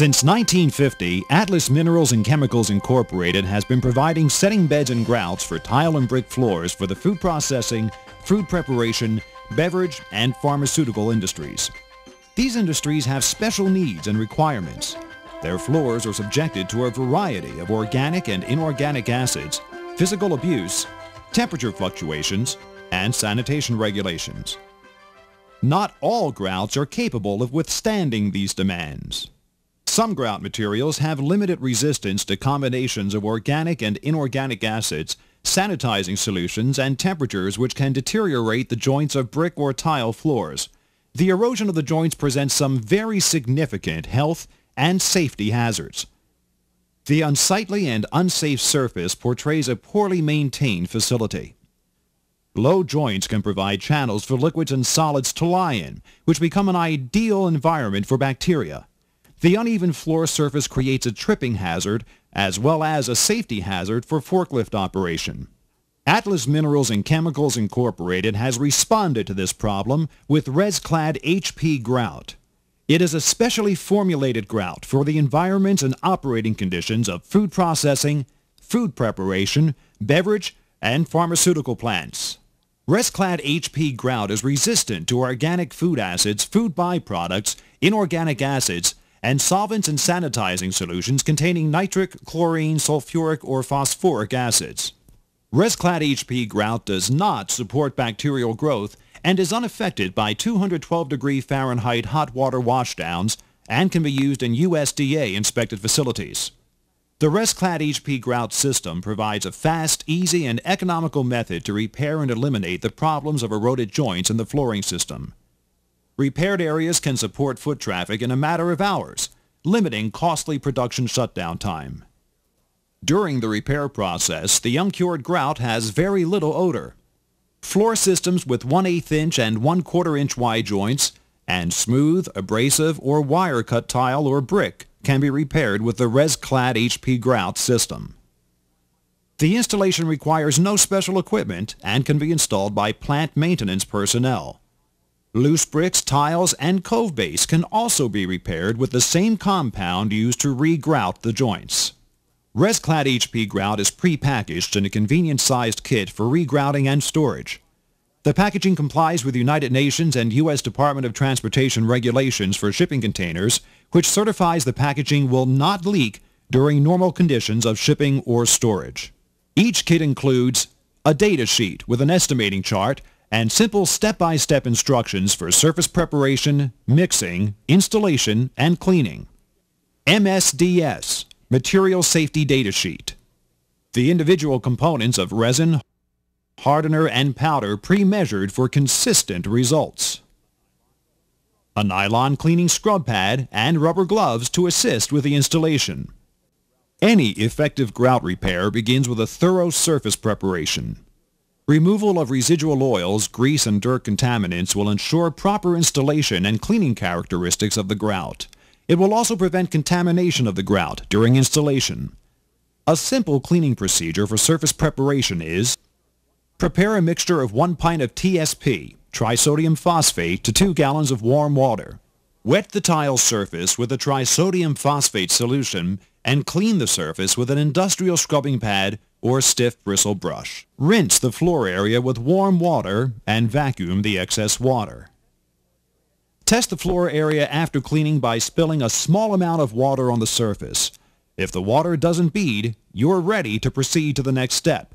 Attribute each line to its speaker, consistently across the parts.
Speaker 1: Since 1950, Atlas Minerals and Chemicals Incorporated has been providing setting beds and grouts for tile and brick floors for the food processing, food preparation, beverage, and pharmaceutical industries. These industries have special needs and requirements. Their floors are subjected to a variety of organic and inorganic acids, physical abuse, temperature fluctuations, and sanitation regulations. Not all grouts are capable of withstanding these demands. Some grout materials have limited resistance to combinations of organic and inorganic acids, sanitizing solutions, and temperatures which can deteriorate the joints of brick or tile floors. The erosion of the joints presents some very significant health and safety hazards. The unsightly and unsafe surface portrays a poorly maintained facility. Low joints can provide channels for liquids and solids to lie in, which become an ideal environment for bacteria. The uneven floor surface creates a tripping hazard as well as a safety hazard for forklift operation. Atlas Minerals and Chemicals Incorporated has responded to this problem with Rezklad HP Grout. It is a specially formulated grout for the environments and operating conditions of food processing, food preparation, beverage, and pharmaceutical plants. Rezklad HP grout is resistant to organic food acids, food byproducts, inorganic acids, and solvents and sanitizing solutions containing nitric, chlorine, sulfuric, or phosphoric acids. Rezklad HP grout does not support bacterial growth and is unaffected by 212 degree Fahrenheit hot water washdowns and can be used in USDA inspected facilities. The Rezklad HP grout system provides a fast, easy, and economical method to repair and eliminate the problems of eroded joints in the flooring system. Repaired areas can support foot traffic in a matter of hours, limiting costly production shutdown time. During the repair process, the uncured grout has very little odor. Floor systems with 1 8 inch and 1 4 inch wide joints and smooth, abrasive, or wire-cut tile or brick can be repaired with the Rezklad HP grout system. The installation requires no special equipment and can be installed by plant maintenance personnel. Loose bricks, tiles, and cove base can also be repaired with the same compound used to re-grout the joints. Rezklad HP grout is pre-packaged in a convenient-sized kit for regrouting and storage. The packaging complies with United Nations and U.S. Department of Transportation regulations for shipping containers, which certifies the packaging will not leak during normal conditions of shipping or storage. Each kit includes a data sheet with an estimating chart and simple step-by-step instructions for surface preparation, mixing, installation, and cleaning. MSDS, Material Safety Data Sheet. The individual components of resin, hardener, and powder pre-measured for consistent results. A nylon cleaning scrub pad and rubber gloves to assist with the installation. Any effective grout repair begins with a thorough surface preparation. Removal of residual oils, grease, and dirt contaminants will ensure proper installation and cleaning characteristics of the grout. It will also prevent contamination of the grout during installation. A simple cleaning procedure for surface preparation is Prepare a mixture of 1 pint of TSP, trisodium phosphate, to 2 gallons of warm water. Wet the tile surface with a trisodium phosphate solution and clean the surface with an industrial scrubbing pad or stiff bristle brush. Rinse the floor area with warm water and vacuum the excess water. Test the floor area after cleaning by spilling a small amount of water on the surface. If the water doesn't bead, you're ready to proceed to the next step.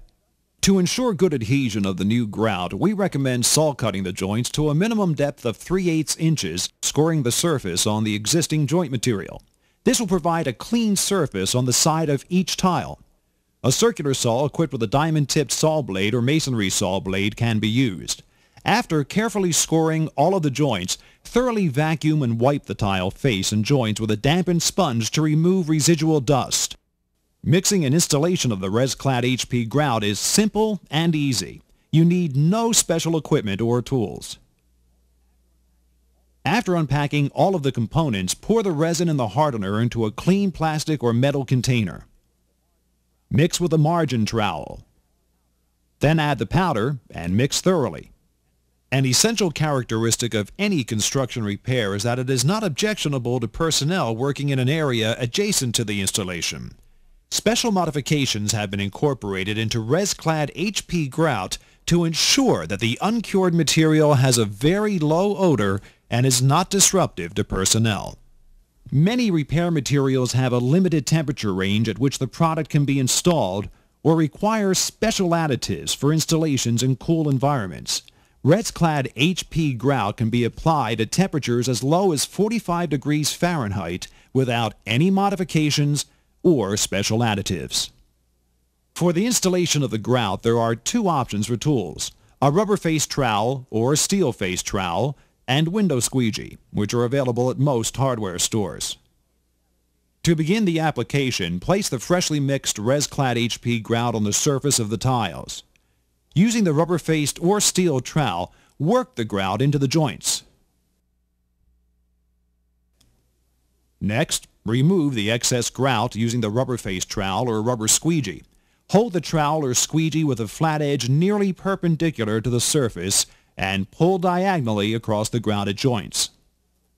Speaker 1: To ensure good adhesion of the new grout, we recommend saw cutting the joints to a minimum depth of 3 8 inches, scoring the surface on the existing joint material. This will provide a clean surface on the side of each tile. A circular saw equipped with a diamond-tipped saw blade or masonry saw blade can be used. After carefully scoring all of the joints, thoroughly vacuum and wipe the tile face and joints with a dampened sponge to remove residual dust. Mixing and installation of the Rezklad HP grout is simple and easy. You need no special equipment or tools. After unpacking all of the components, pour the resin and the hardener into a clean plastic or metal container. Mix with a margin trowel. Then add the powder and mix thoroughly. An essential characteristic of any construction repair is that it is not objectionable to personnel working in an area adjacent to the installation. Special modifications have been incorporated into Rezklad HP grout to ensure that the uncured material has a very low odor and is not disruptive to personnel. Many repair materials have a limited temperature range at which the product can be installed or require special additives for installations in cool environments. Rezklad HP grout can be applied at temperatures as low as 45 degrees Fahrenheit without any modifications or special additives. For the installation of the grout, there are two options for tools, a rubber-faced trowel or a steel-faced trowel, and window squeegee, which are available at most hardware stores. To begin the application, place the freshly mixed Rezklad HP grout on the surface of the tiles. Using the rubber-faced or steel trowel, work the grout into the joints. Next, remove the excess grout using the rubber-faced trowel or rubber squeegee. Hold the trowel or squeegee with a flat edge nearly perpendicular to the surface and pull diagonally across the grouted joints.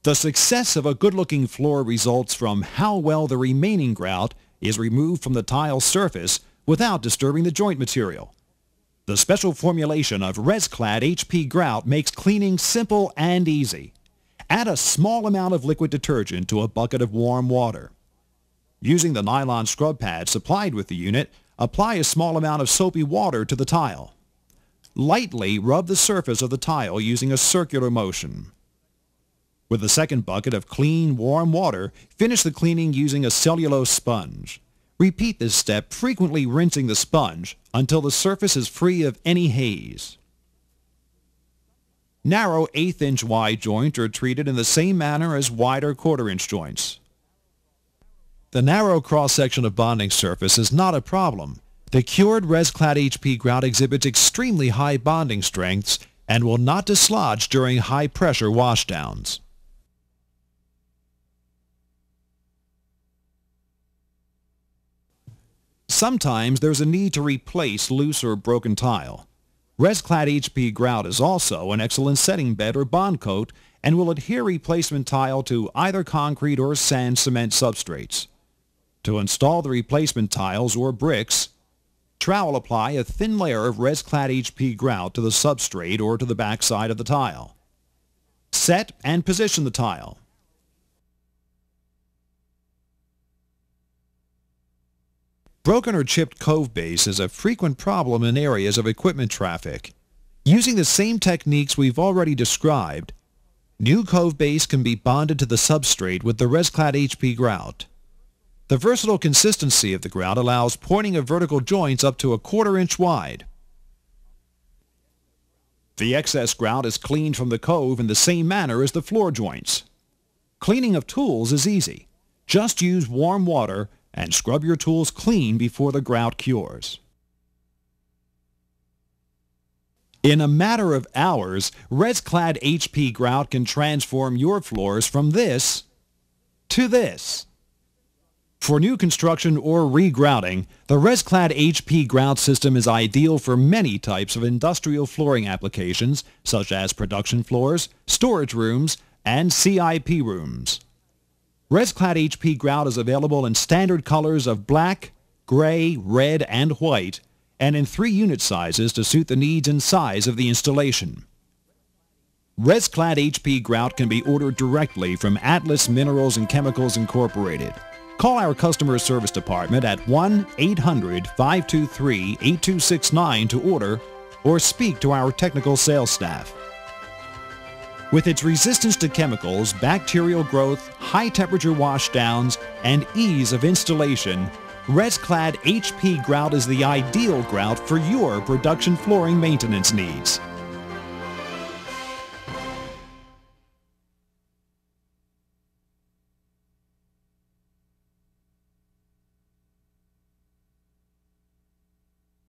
Speaker 1: The success of a good-looking floor results from how well the remaining grout is removed from the tile surface without disturbing the joint material. The special formulation of Rezklad HP grout makes cleaning simple and easy. Add a small amount of liquid detergent to a bucket of warm water. Using the nylon scrub pad supplied with the unit, Apply a small amount of soapy water to the tile. Lightly rub the surface of the tile using a circular motion. With the second bucket of clean, warm water, finish the cleaning using a cellulose sponge. Repeat this step, frequently rinsing the sponge until the surface is free of any haze. Narrow eighth-inch wide joints are treated in the same manner as wider quarter-inch joints. The narrow cross-section of bonding surface is not a problem. The cured Rezklad HP grout exhibits extremely high bonding strengths and will not dislodge during high-pressure washdowns. Sometimes there's a need to replace loose or broken tile. Rezklad HP grout is also an excellent setting bed or bond coat and will adhere replacement tile to either concrete or sand cement substrates. To install the replacement tiles or bricks, trowel apply a thin layer of Rezklad HP grout to the substrate or to the backside of the tile. Set and position the tile. Broken or chipped cove base is a frequent problem in areas of equipment traffic. Using the same techniques we've already described, new cove base can be bonded to the substrate with the Rezklad HP grout. The versatile consistency of the grout allows pointing of vertical joints up to a quarter inch wide. The excess grout is cleaned from the cove in the same manner as the floor joints. Cleaning of tools is easy. Just use warm water and scrub your tools clean before the grout cures. In a matter of hours, Rezklad HP grout can transform your floors from this to this. For new construction or regrouting, the Rezklad HP grout system is ideal for many types of industrial flooring applications, such as production floors, storage rooms, and CIP rooms. Rezklad HP grout is available in standard colors of black, gray, red, and white, and in three unit sizes to suit the needs and size of the installation. Rezklad HP grout can be ordered directly from Atlas Minerals and Chemicals Incorporated. Call our customer service department at 1-800-523-8269 to order or speak to our technical sales staff. With its resistance to chemicals, bacterial growth, high temperature washdowns, and ease of installation, Rezklad HP grout is the ideal grout for your production flooring maintenance needs.